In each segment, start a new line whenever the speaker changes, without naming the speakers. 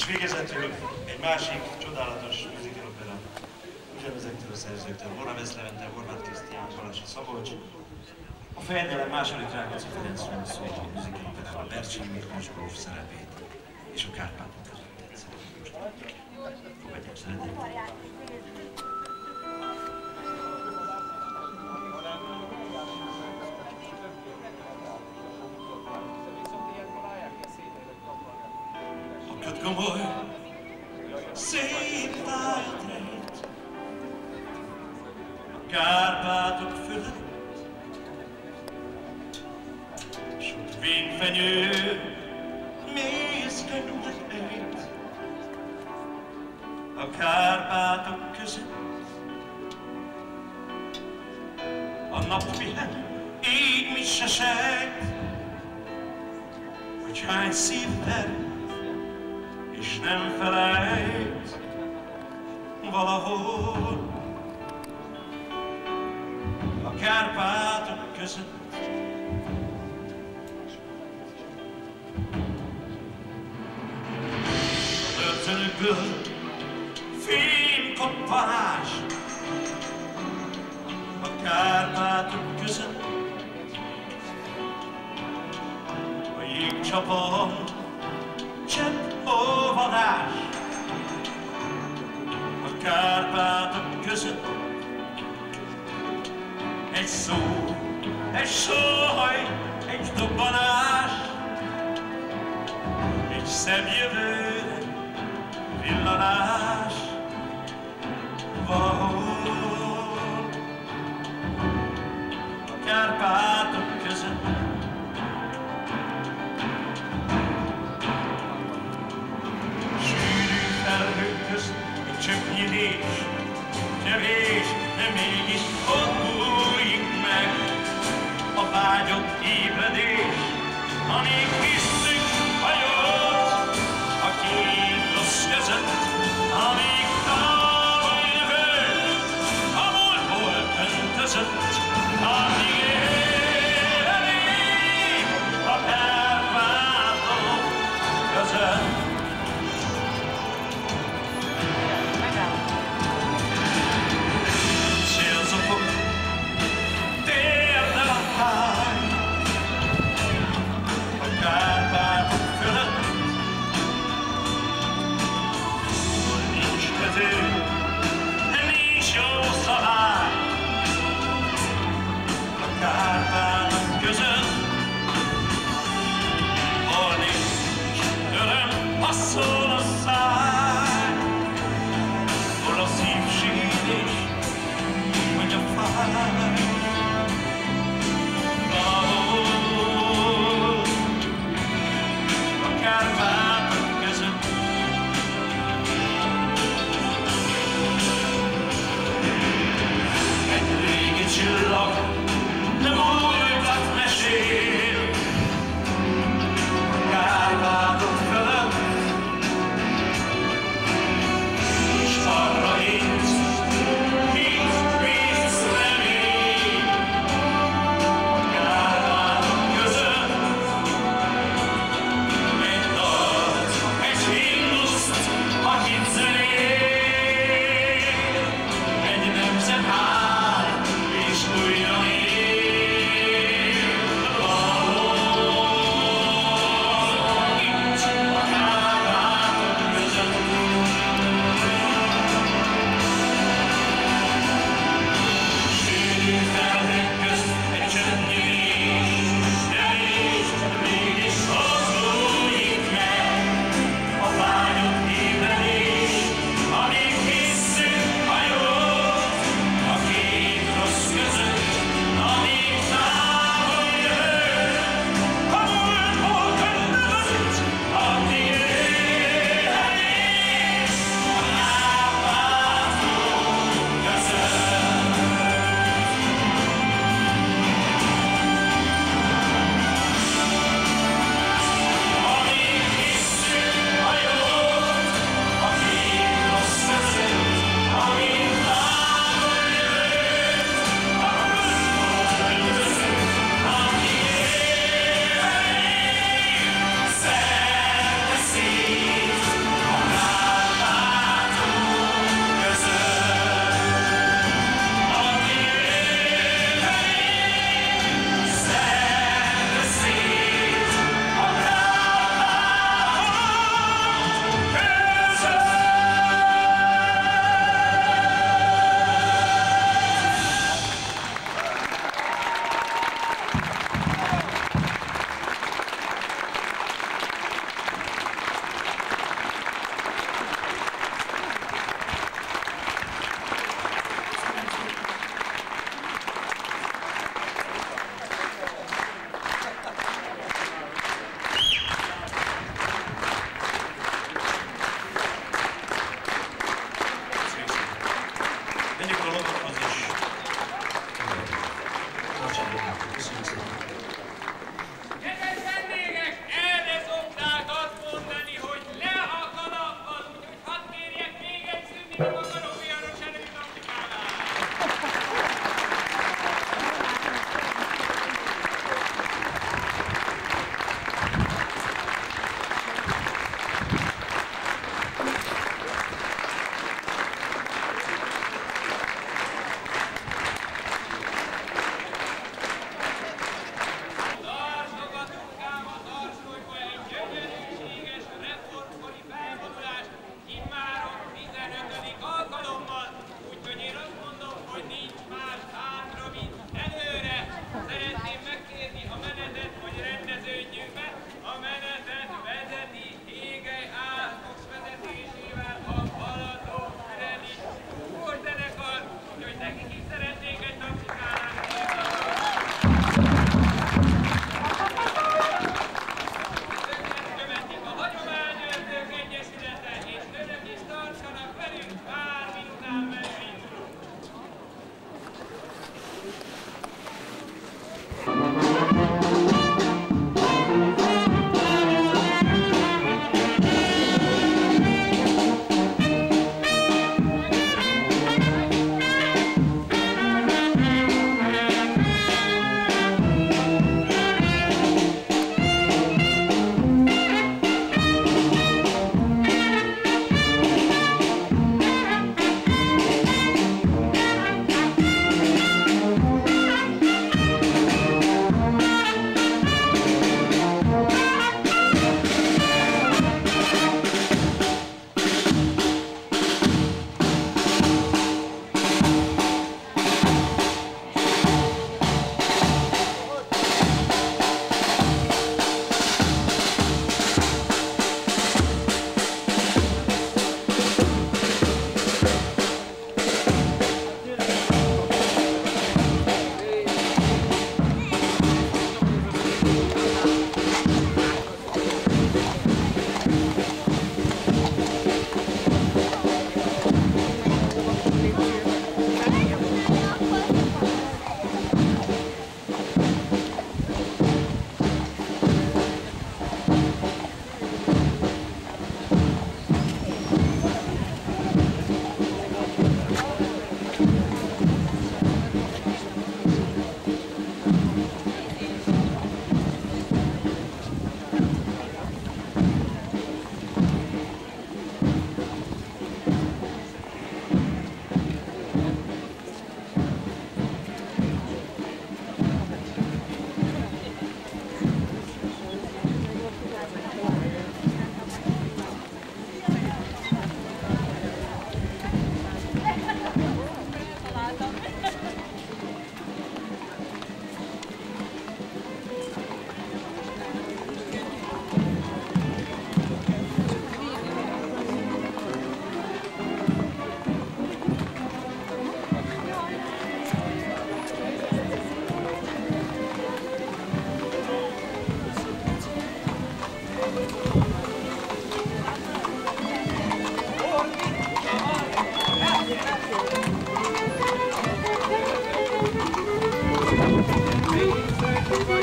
És végezetül egy másik csodálatos musical opera, ugyanezektől a szerzőktől, Borna Veszlevente, Horváth Krisztián, Balasi Szabolcs, a fejedelem második Rákóczi Ferencről szóló musical operában Bercsényi Miklós gróf szerepét és a egyszer. Fogadják szeretettel. Gomoly, szép tájat rejt, a Kárpátok fölött, s ott vényfenyő, mészkendnek ejt, a Kárpátok között. A nap pihen, így mit se sejt, hogy hány szív ver, és nem felejt valahol a Kárpátok között. A dörcönökből fénykoppanás a Kárpátok között. A jégcsapon Kárpátok között. Egy szó, egy sóhaj, egy dobbanás, egy szebb jövőre villanás. Thank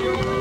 you.